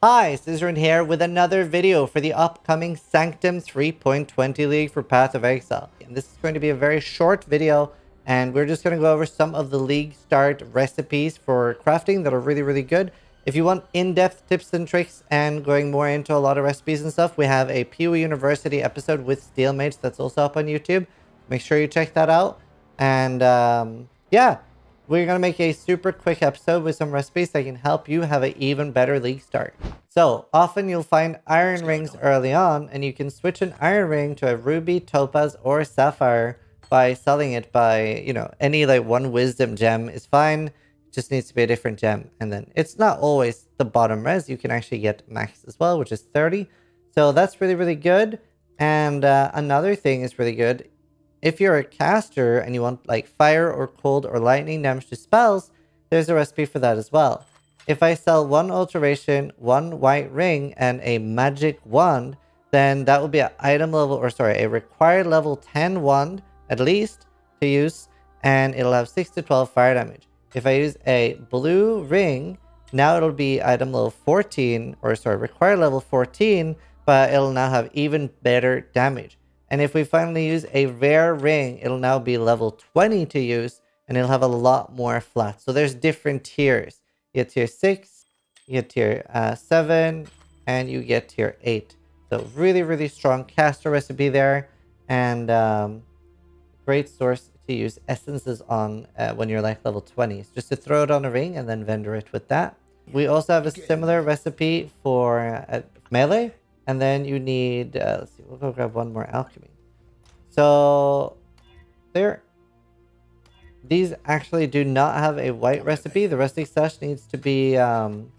Hi, Zizaran here with another video for the upcoming Sanctum 3.20 League for Path of Exile. And this is going to be a very short video and we're just going to go over some of the league start recipes for crafting that are really, really good. If you want in-depth tips and tricks and going more into a lot of recipes and stuff, we have a PoE University episode with Steelmage that's also up on YouTube. Make sure you check that out. And um, yeah, we're going to make a super quick episode with some recipes that can help you have an even better league start. So, often you'll find iron rings early on, and you can switch an iron ring to a ruby, topaz, or sapphire by selling it by, you know, any like one wisdom gem is fine. Just needs to be a different gem. And then it's not always the bottom res. You can actually get max as well, which is 30. So that's really, really good. And uh, another thing is really good if you're a caster and you want like fire or cold or lightning damage to spells, there's a recipe for that as well. If I sell one alteration, one white ring, and a magic wand, then that will be an item level, or sorry, a required level 10 wand at least to use, and it'll have 6 to 12 fire damage. If I use a blue ring, now it'll be item level 14, or sorry, required level 14, but it'll now have even better damage. And if we finally use a rare ring, it'll now be level 20 to use and it'll have a lot more flats. So there's different tiers. You get tier 6, you get tier uh, 7, and you get tier 8. So really, really strong caster recipe there. And um, great source to use essences on uh, when you're like level 20. Just to throw it on a ring and then vendor it with that. We also have a similar recipe for uh, melee. And then you need, uh, let's see, we'll go grab one more alchemy. So there, these actually do not have a white recipe. The rustic sash needs to be um,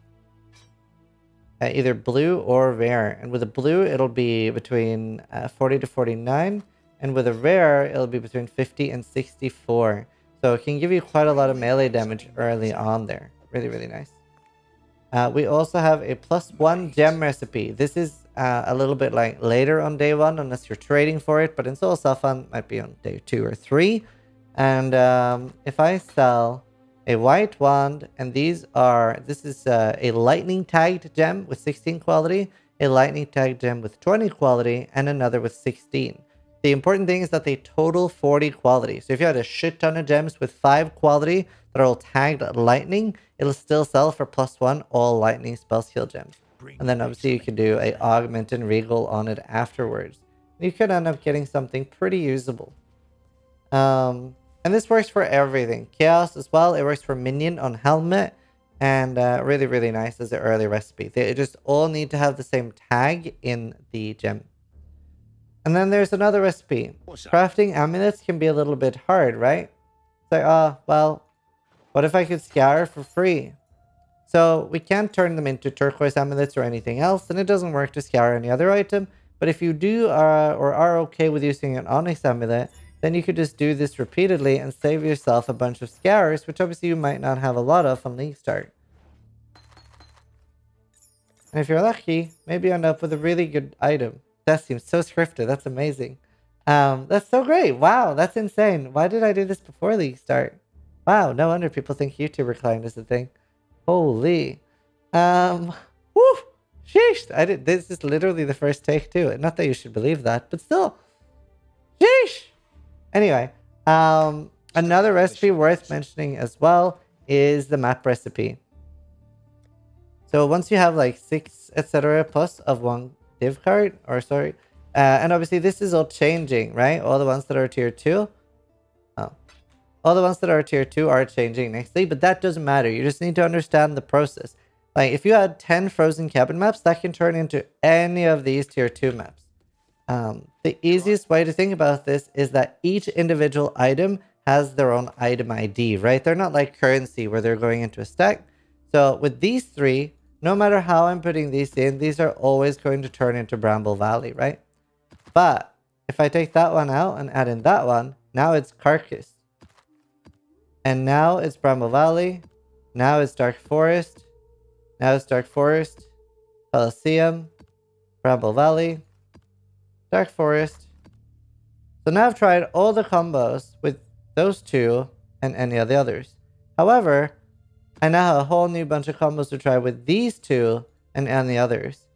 uh, either blue or rare. And with a blue, it'll be between uh, 40 to 49. And with a rare, it'll be between 50 and 64. So it can give you quite a lot of melee damage early on there. Really, really nice. Uh, we also have a plus one gem recipe. This is uh, a little bit like later on day one, unless you're trading for it, but in Solo Self-Found might be on day two or three. And um, if I sell a white wand, and these are, this is uh, a lightning tagged gem with 16 quality, a lightning tagged gem with 20 quality, and another with 16. The important thing is that they total 40 quality. So if you had a shit ton of gems with 5 quality that are all tagged lightning, it'll still sell for plus 1 all lightning spell skill gems. And then obviously you can do a augment and regal on it afterwards. You could end up getting something pretty usable. Um, and this works for everything. Chaos as well. It works for minion on helmet. And uh, really, really nice as an early recipe. They just all need to have the same tag in the gem. And then there's another recipe. Crafting amulets can be a little bit hard, right? It's like, oh, well, what if I could scour for free? So we can't turn them into turquoise amulets or anything else, and it doesn't work to scour any other item. But if you do uh, or are okay with using an onyx amulet, then you could just do this repeatedly and save yourself a bunch of scours, which obviously you might not have a lot of on League Start. And if you're lucky, maybe end up with a really good item. That seems so scripted. That's amazing. Um, that's so great. Wow, that's insane. Why did I do this before League Start? Wow, no wonder people think YouTube recline is a thing. Holy. Um, woo, sheesh. I did, this is literally the first take too. Not that you should believe that, but still. Sheesh. Anyway, um, another recipe worth mentioning as well is the map recipe. So once you have like six, etc. plus of one div card, or sorry, uh, and obviously this is all changing, right? All the ones that are tier 2. Oh. All the ones that are tier 2 are changing next nextly, but that doesn't matter. You just need to understand the process. Like, if you had 10 frozen cabin maps, that can turn into any of these tier 2 maps. Um, the easiest way to think about this is that each individual item has their own item ID, right? They're not like currency where they're going into a stack. So with these three, no matter how I'm putting these in, these are always going to turn into Bramble Valley, right? But if I take that one out and add in that one, now it's Carcass. And now it's Bramble Valley. Now it's Dark Forest. Now it's Dark Forest. Coliseum. Bramble Valley. Dark Forest. So now I've tried all the combos with those two and any of the others. However, I now have a whole new bunch of combos to try with these two and, the others.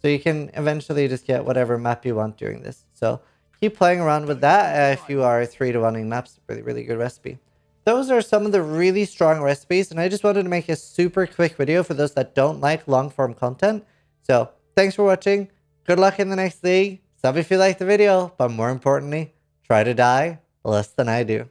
So you can eventually just get whatever map you want during this. So keep playing around with that if you are 3 to 1 maps. Really, really good recipe. Those are some of the really strong recipes, and I just wanted to make a super quick video for those that don't like long form content. So thanks for watching. Good luck in the next league. Sub if you like the video, but more importantly, try to die less than I do.